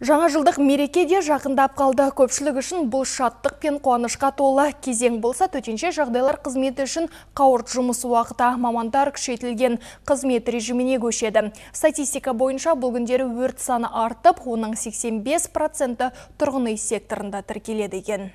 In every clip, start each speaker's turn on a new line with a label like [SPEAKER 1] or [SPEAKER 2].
[SPEAKER 1] Жаңа жылдық мереке де жақындап қалды. Көпшілік үшін бұл шаттық пен қуанышқа толы кезең болса, төтенше жағдайлар қызметі үшін қауырт жұмыс уақыты мамандар күшейтілген қызмет режиміне көшеді. Статистика бойынша бұл күндері өрт саны артып, оның 85% тұрғын үй секторында тіркеледі екен.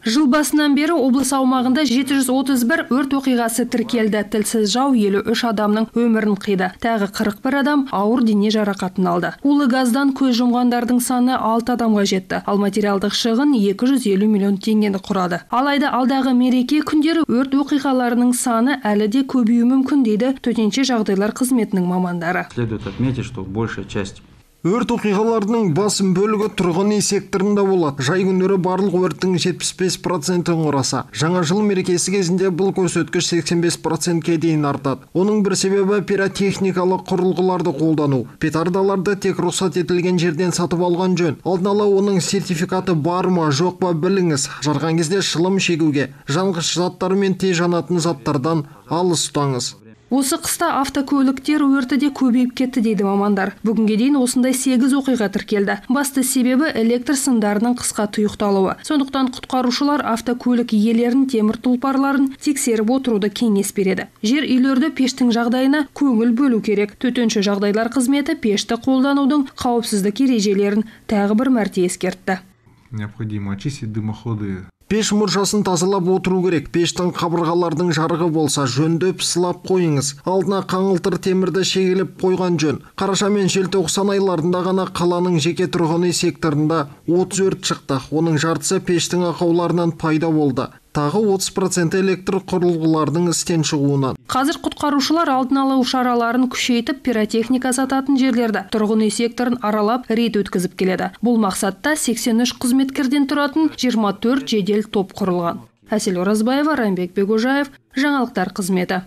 [SPEAKER 2] Жыл басынан бері облыс аумағында 731 өрт оқиғасы тіркелді. Тілсіз жау 53 адамның өмірін қиды. Тағы 41 адам ауыр дене жарақатын алды. Улы газдан көз жұмғандардың саны 6 адамға жетті. Ал материалдық шығын 250 миллион теңгені құрады. Алайда алдағы мереке күндері өрт оқиғаларының саны әлі де көбеюі мүмкін дейді төтенше жағдайлар қызметінің мамандары.
[SPEAKER 3] Следует отметить, что большая часть
[SPEAKER 4] Өрт оқиғаларының басым бөлігі тұрғын үй секторында болады. Жай күндері барлық өрттің 75%-ін құраса. Жаңа жыл мерекесі кезінде бұл көрсеткіш 85%-ке дейін артады. Оның бір себебі пиротехникалық құрылғыларды қолдану. Петардаларды тек рұқсат етілген жерден сатып алған жөн. Алдын ала оның сертификаты бар ма, жоқ па біліңіз. Жарған кезде шылым шегуге, жанғыш заттар мен тез жанатын заттардан алыс ұстаңыз.
[SPEAKER 2] Осы қыста автокөліктер өрті де көбейіп кетті дейді мамандар. Бүгінге дейін осындай 8 оқиға тіркелді. Басты себебі электр сымдарының қысқа тұйықталуы. Сондықтан құтқарушылар автокөлік иелерін темір тұлпарларын тексеріп отыруды кеңес береді. Жер үйлерді пештің жағдайына көңіл бөлу керек. Төтенше жағдайлар қызметі пешті қолданудың қауіпсіздік ережелерін тағы бір мәрте ескертті.
[SPEAKER 5] Необходимо очистить дымоходы
[SPEAKER 4] пеш мұржасын тазалап отыру керек. Пештің қабырғалардың жарығы болса жөндеп сылап қойыңыз. Алдына қаңылтыр темірді шегелеп қойған жөн. Қараша мен желтоқсан айларында ғана қаланың жеке тұрғын үй секторында 30 өрт шықты. Оның жартысы пештің ақауларынан пайда болды. Тағы 30% электр құрылғылардың істен шығуынан
[SPEAKER 2] қазір құтқарушылар алдын алу шараларын күшейтіп пиротехника сататын жерлерді тұрғын үй секторын аралап рейд өткізіп келеді. Бұл мақсатта 83 қызметкерден тұратын 24 жедел топ құрылған. Әсел оразбаева райымбек бекожаев жаңалықтар қызметі.